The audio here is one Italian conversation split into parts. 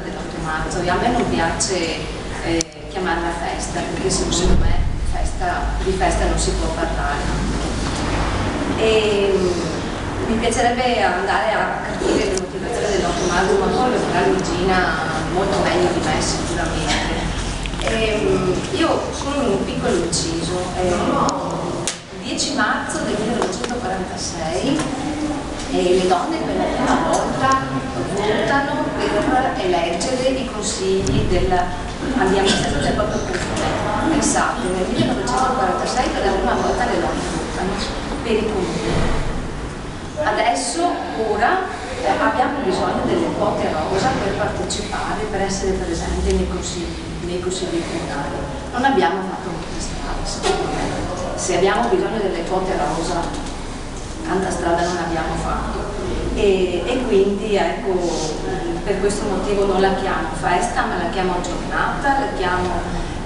dell'8 marzo e a me non piace eh, chiamarla festa perché secondo me festa, di festa non si può parlare. E, mm, mi piacerebbe andare a capire le motivazioni dell'8 marzo, ma poi lo farà Luigina molto meglio di me sicuramente. E, mm, io solo un piccolo inciso. Eh, 10 marzo del 1946 e le donne per la prima volta per eleggere i consigli del, all'amministrazione del proprio comune. Pensate, nel 1946 per la prima volta le donne votano per i comuni. Adesso, ora, eh, abbiamo bisogno delle quote rosa per partecipare, per essere presenti nei consigli, nei consigli comunali. Non abbiamo fatto molta strada, secondo me se abbiamo bisogno delle quote rosa, tanta strada non abbiamo fatto. E, e, quindi ecco, per questo motivo non la chiamo festa, ma la chiamo giornata, la chiamo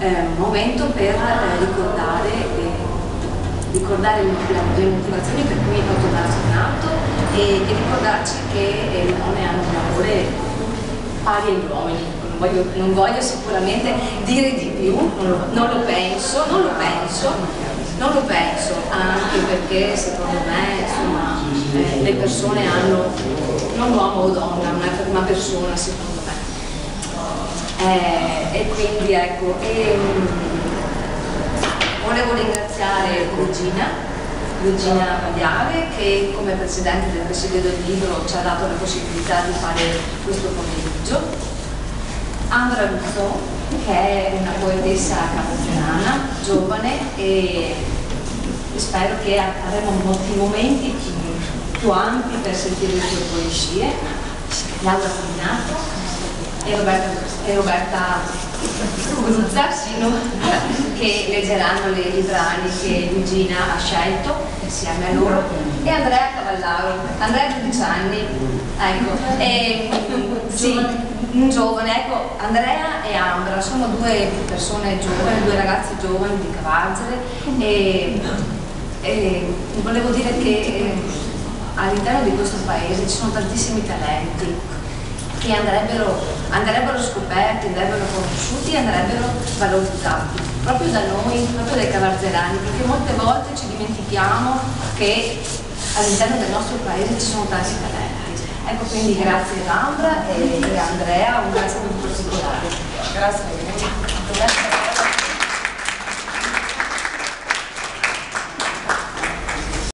eh, momento per eh, ricordare, eh, ricordare le, motivazioni per cui il 8 marzo è nato e, e ricordarci che le donne hanno un valore pari agli uomini. Non voglio, non voglio, sicuramente dire di più, non lo, non lo penso, non lo penso, non lo penso, anche perché secondo me insomma, eh, le persone hanno, non uomo o donna, una, una persona secondo me. Eh, e quindi ecco, e, um, volevo ringraziare Regina, Regina Pagliare che come Presidente del Presidio del Libro ci ha dato la possibilità di fare questo pomeriggio Andra Luzzo, che è una poetessa capotenana, giovane e spero che avremo molti momenti più ampi per sentire le sue poesie. Laura Combinato e Roberta, e Roberta Cruzza, che leggeranno le, brani che Luigina ha scelto insieme a loro, e Andrea Cavallaro, Andrea 12 anni, ecco, e, sì, un giovane, ecco, Andrea e Ambra sono due persone giovani, due ragazzi giovani di Cavarzere e, e volevo dire che eh, all'interno di questo paese ci sono tantissimi talenti che andrebbero, andrebbero scoperti, andrebbero conosciuti e andrebbero valorizzati proprio da noi, proprio dai cavarzerani, perché molte volte ci dimentichiamo che all'interno del nostro paese ci sono tanti talenti. Ecco quindi grazie Lambra e, Andrea, un grazie molto particolare. Grazie.